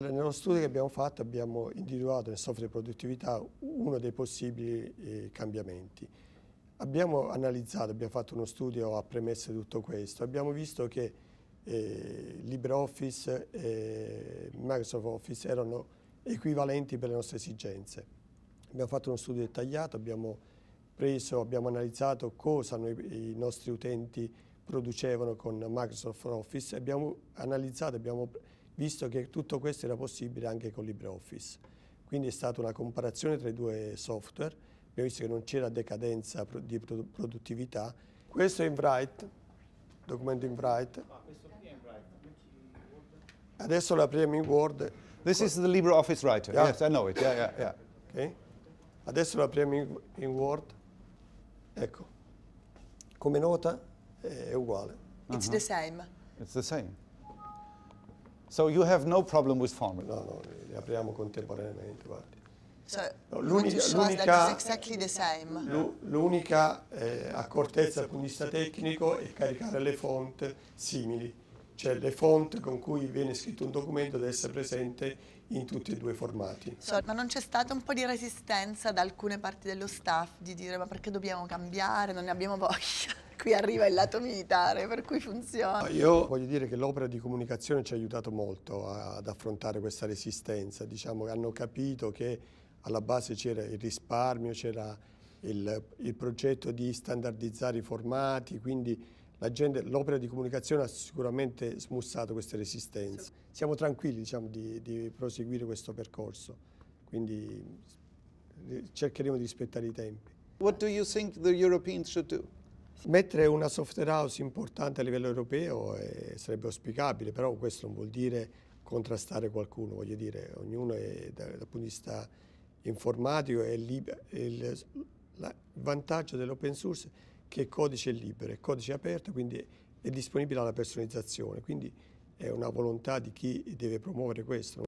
Nello studio che abbiamo fatto abbiamo individuato nel software di produttività uno dei possibili eh, cambiamenti. Abbiamo analizzato, abbiamo fatto uno studio a premessa di tutto questo, abbiamo visto che eh, LibreOffice e Microsoft Office erano equivalenti per le nostre esigenze. Abbiamo fatto uno studio dettagliato, abbiamo, preso, abbiamo analizzato cosa noi, i nostri utenti producevano con Microsoft Office, abbiamo analizzato, abbiamo visto che tutto questo era possibile anche con LibreOffice. Quindi è stata una comparazione tra i due software, abbiamo visto che non c'era decadenza di produttività. Questo è in Bright, documento in Bright. Adesso lo apriamo in Word. This is the LibreOffice writer. Yeah. Yes, I know it. Yeah, yeah, yeah. Okay. Adesso lo apriamo in, in Word. Ecco. Come nota è uguale. It's the same. It's the same. So you have no problem with formula. No, no, li apriamo contemporaneamente, guardi. So No, l'unica- exactly the same. L'u- L'unica eh, accortezza dal punto di vista tecnico è caricare le font simili, cioè le font con cui viene scritto un documento deve essere presente in tutti e due i formati. So, ma non c'è stata un po' di resistenza da alcune parti dello staff di dire ma perché dobbiamo cambiare, non ne abbiamo voglia. Qui arriva il lato militare per cui funziona. Io voglio dire che l'opera di comunicazione ci ha aiutato molto ad affrontare questa resistenza, diciamo che hanno capito che alla base c'era il risparmio, c'era il, il progetto di standardizzare i formati, quindi l'opera di comunicazione ha sicuramente smussato queste resistenze. Siamo tranquilli diciamo, di, di proseguire questo percorso, quindi eh, cercheremo di rispettare i tempi. What do you think the Europeans should do? Mettere una software house importante a livello europeo eh, sarebbe auspicabile, però questo non vuol dire contrastare qualcuno, voglio dire, ognuno è, da- dal punto di vista informatico è libero. Il, la- il vantaggio dell'open source è che codice è libero, è codice aperto, quindi è disponibile alla personalizzazione, quindi è una volontà di chi deve promuovere questo.